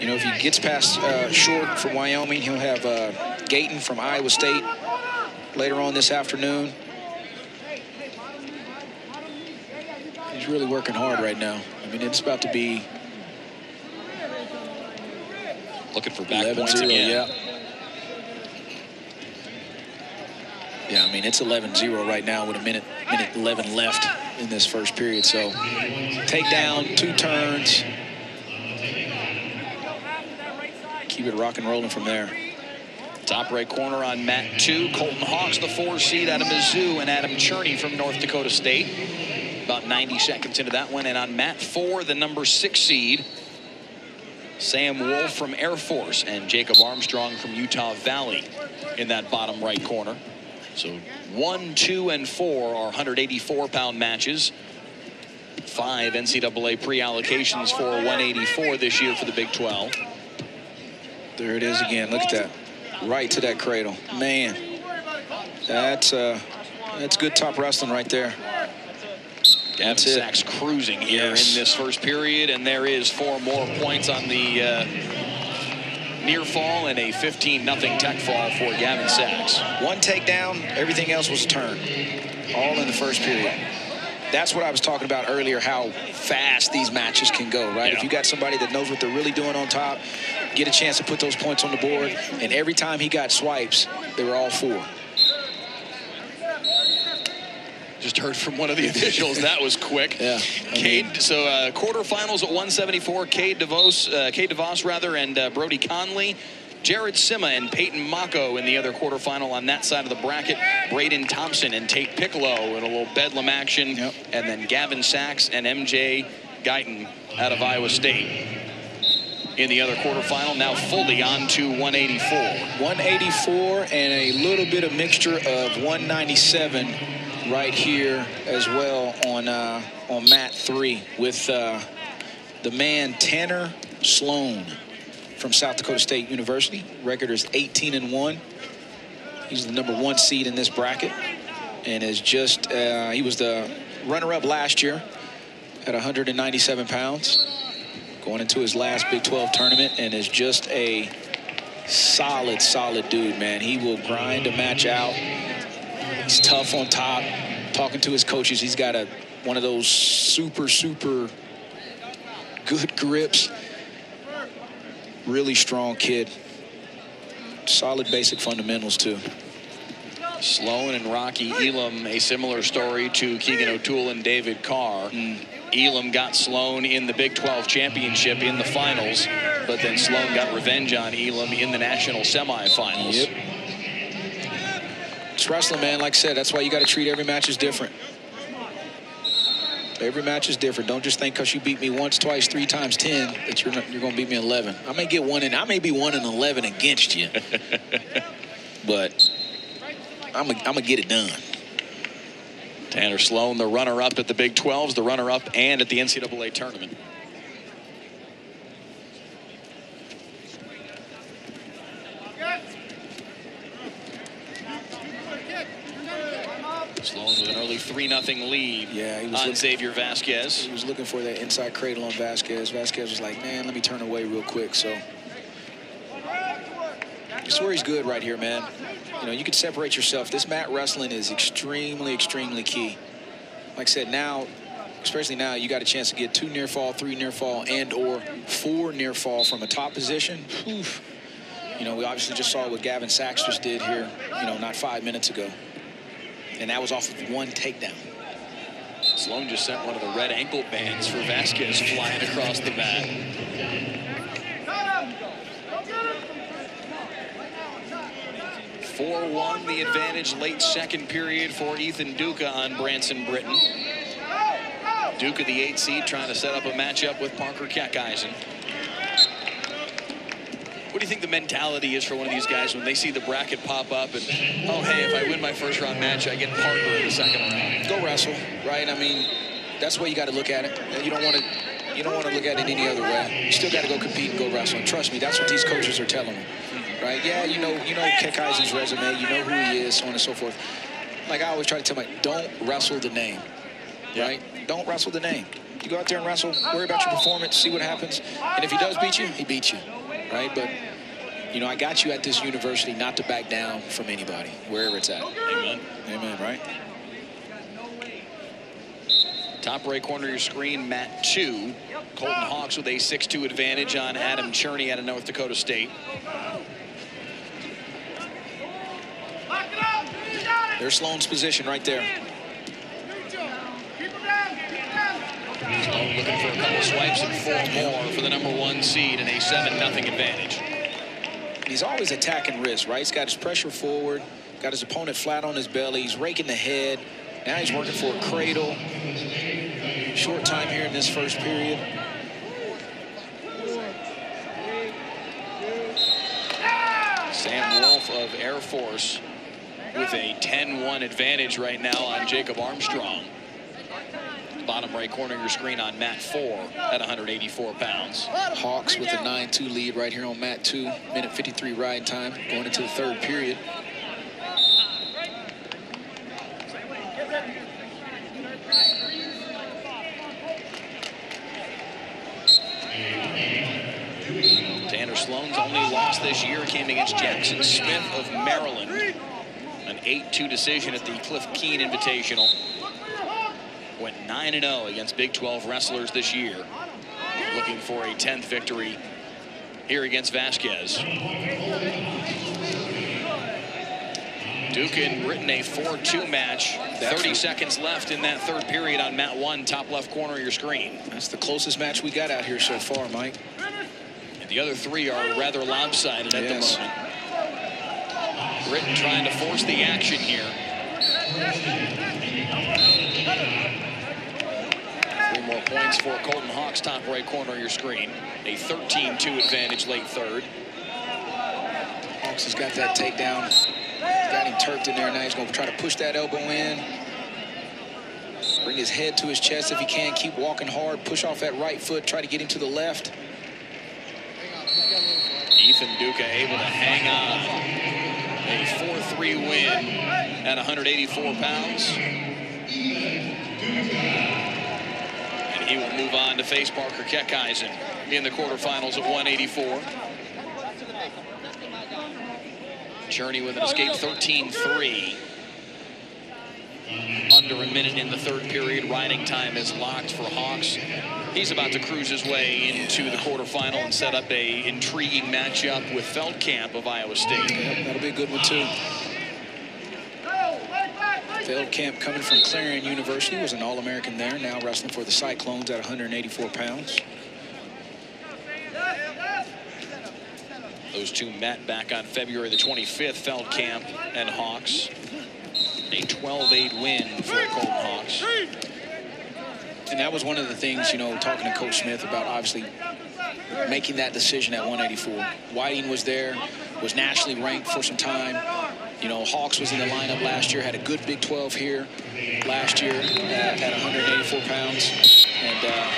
You know, if he gets past uh, Short from Wyoming, he'll have uh, Gaitan from Iowa State later on this afternoon. He's really working hard right now. I mean, it's about to be looking for back points again. Yeah. Yeah, I mean, it's 11-0 right now with a minute, minute 11 left in this first period. So take down, two turns. Keep it rock and rolling from there. Top right corner on mat two. Colton Hawks, the four seed out of Mizzou, and Adam Cherne from North Dakota State. About 90 seconds into that one. And on mat four, the number six seed, Sam Wolf from Air Force and Jacob Armstrong from Utah Valley in that bottom right corner. So one, two, and four are 184-pound matches. Five NCAA pre-allocations for 184 this year for the Big 12. There it is again. Look at that. Right to that cradle. Man, that's uh, that's good top wrestling right there. Gavin Sachs cruising here yes. in this first period, and there is four more points on the uh, near fall and a 15 nothing tech fall for Gavin Sachs. One takedown, everything else was a turn. All in the first period. That's what I was talking about earlier, how fast these matches can go, right? Yeah. If you got somebody that knows what they're really doing on top, get a chance to put those points on the board. And every time he got swipes, they were all four. Just heard from one of the officials. That was quick. Yeah. Cade, so uh, quarterfinals at 174. Cade DeVos, uh, Cade DeVos rather, and uh, Brody Conley. Jared Simma and Peyton Mocco in the other quarterfinal on that side of the bracket. Braden Thompson and Tate Picklo in a little bedlam action. Yep. And then Gavin Sachs and MJ Gaitan out of Iowa State in the other quarterfinal. Now fully on to 184. 184 and a little bit of mixture of 197 right here as well on uh, on mat three with uh, the man Tanner Sloan from South Dakota State University. Record is 18 and one. He's the number one seed in this bracket and is just uh, he was the runner-up last year at 197 pounds going into his last Big 12 tournament and is just a solid, solid dude, man. He will grind a match out. He's tough on top. Talking to his coaches, he's got a one of those super, super good grips. Really strong kid. Solid basic fundamentals, too. Sloan and Rocky Elam, a similar story to Keegan O'Toole and David Carr. Mm. Elam got Sloan in the Big 12 championship in the finals, but then Sloan got revenge on Elam in the national semifinals. Yep. It's wrestling, man. Like I said, that's why you got to treat every match as different. Every match is different. Don't just think because you beat me once, twice, three times, ten that you're you're going to beat me 11. I may get one and I may be one in 11 against you, but I'm gonna get it done. Tanner Sloan, the runner-up at the Big 12s, the runner-up and at the NCAA tournament. Sloan with an early 3-0 lead yeah, he was on looking, Xavier Vasquez. He was looking for that inside cradle on Vasquez. Vasquez was like, man, let me turn away real quick. So this is where he's good right here, man. You know, you can separate yourself. This mat wrestling is extremely, extremely key. Like I said, now, especially now, you got a chance to get two near fall, three near fall, and or four near fall from a top position. Oof. You know, we obviously just saw what Gavin Sachs just did here, you know, not five minutes ago. And that was off of one takedown. Sloan just sent one of the red ankle bands for Vasquez flying across the mat. 4-1 the advantage late second period for Ethan Duca on Branson Britton. Duca, the eight seed, trying to set up a matchup with Parker Keckeisen. What do you think the mentality is for one of these guys when they see the bracket pop up and, oh, hey, if I win my first round match, I get Parker in the second round? Go wrestle, right? I mean, that's the way you got to look at it. You don't want to you don't want to look at it any other way. You still got to go compete and go wrestle. And trust me, that's what these coaches are telling them right? Yeah, you know, you know Keckeisen's resume, you know who he is, so on and so forth. Like I always try to tell my, don't wrestle the name, yeah. right? Don't wrestle the name. You go out there and wrestle, worry about your performance, see what happens. And if he does beat you, he beats you, right? But, you know, I got you at this university not to back down from anybody, wherever it's at. Amen. Amen, right? Top right corner of your screen, mat 2. Colton Hawks with a 6-2 advantage on Adam Cherne out of North Dakota State. There's Sloan's position right there. Sloan looking for a couple swipes and four more for the number one seed and a 7 nothing advantage. He's always attacking wrist, right? He's got his pressure forward, got his opponent flat on his belly. He's raking the head. Now he's working for a cradle. Short time here in this first period. Sam Wolf of Air Force with a 10-1 advantage right now on Jacob Armstrong. Bottom right corner of your screen on mat 4 at 184 pounds. Hawks with a 9-2 lead right here on mat 2. Minute 53 ride time going into the third period. Tanner Sloan's only loss this year came against Jackson Smith of Maryland. An 8-2 decision at the Cliff Keen Invitational. Went 9-0 against Big 12 wrestlers this year. Looking for a 10th victory here against Vasquez. Duca and Britton a 4-2 match. 30 seconds left in that third period on mat one, top left corner of your screen. That's the closest match we got out here so far, Mike. And the other three are rather lopsided at Yes. the moment. Britton trying to force the action here. Points for Colton Hawks, top right corner of your screen. A 13-2 advantage late third. Hawks has got that takedown. Got him turked in there. Now he's going to try to push that elbow in. Bring his head to his chest if he can. Keep walking hard. Push off that right foot. Try to get him to the left. Ethan Duca able to hang on. A 4-3 win at 184 pounds. He will move on to face Parker Keckeisen in the quarterfinals at 184. Cherne with an escape 13-3. Under a minute in the third period. Riding time is locked for Hawks. He's about to cruise his way into the quarterfinal and set up a intriguing matchup with Feldkamp of Iowa State. Yep, that'll be a good one, too. Feldkamp coming from Clarion University was an All-American there. Now wrestling for the Cyclones at 184 pounds. Those two met back on February the 25th, Feldkamp and Hawks. A 12-8 win for Colton Hawks. And that was one of the things, you know, talking to Coach Smith about obviously making that decision at 184. Whiting was there, was nationally ranked for some time. You know, Hawks was in the lineup last year, had a good Big 12 here last year at, at 184 pounds. And uh,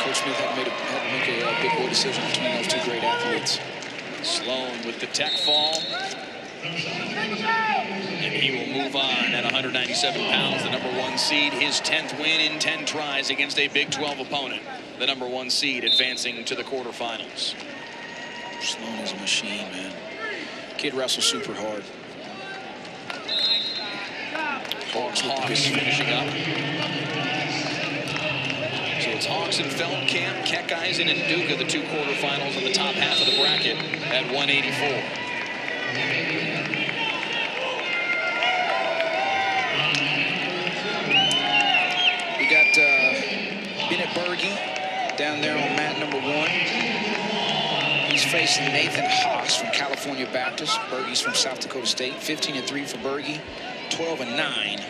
Coach Smith had to, make a, had to make a, uh, big boy decision between those two great athletes. Sloan with the tech fall. And he will move on at 197 pounds, the number one seed. His 10th win in 10 tries against a Big 12 opponent. The number one seed advancing to the quarterfinals. Sloan is a machine, man. Kid wrestles super hard. Hawks, Hawks finishing up. So it's Hawks and Feldkamp, Keckeisen and Duca, the two quarterfinals in the top half of the bracket at 184. We got uh, down there on mat number one. He's facing Nathan Haas from California Baptist. Berge's from South Dakota State. 15 and 3 for Berge, 12 and 9